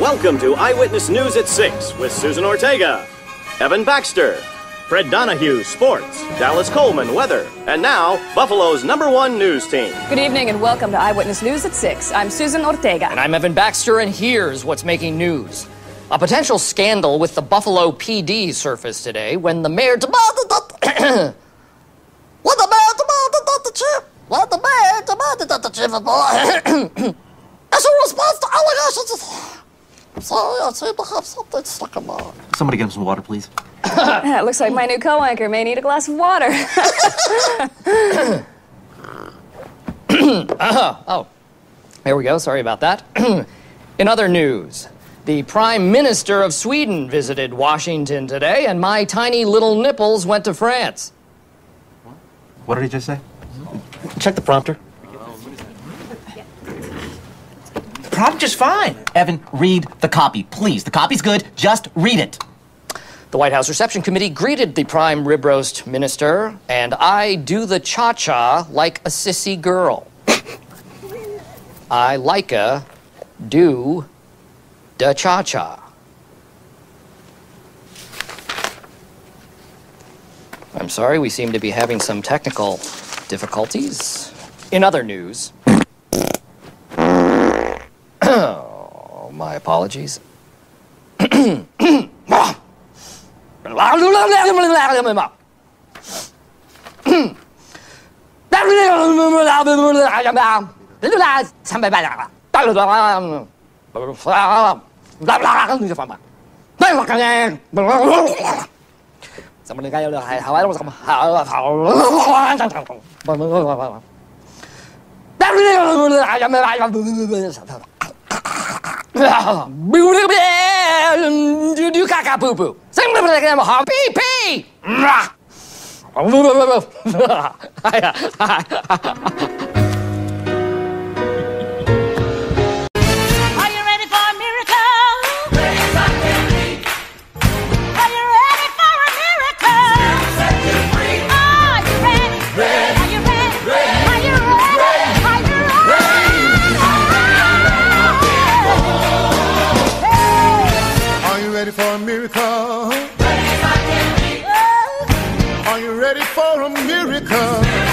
Welcome to Eyewitness News at 6 with Susan Ortega, Evan Baxter, Fred Donahue, Sports, Dallas Coleman, Weather, and now, Buffalo's number one news team. Good evening and welcome to Eyewitness News at 6. I'm Susan Ortega. And I'm Evan Baxter, and here's what's making news. A potential scandal with the Buffalo PD surfaced today when the mayor demanded that. when the mayor demanded that the chief. When the mayor demanded that the chief of police. as a response to allegations. I'm sorry, I seem to have something stuck in my eye. Somebody get him some water, please. it looks like my new co anchor may need a glass of water. uh-huh. Oh, there we go. Sorry about that. In other news, the Prime Minister of Sweden visited Washington today, and my tiny little nipples went to France. What did he just say? Check the prompter. The prompt is fine. Evan, read the copy, please. The copy's good. Just read it. The White House Reception Committee greeted the Prime Rib Roast Minister, and I do the cha cha like a sissy girl. I like a do the cha cha. I'm sorry, we seem to be having some technical difficulties. In other news, oh, my apologies. Do caca poo poo. Pee pee. for a miracle? Are you ready for a miracle?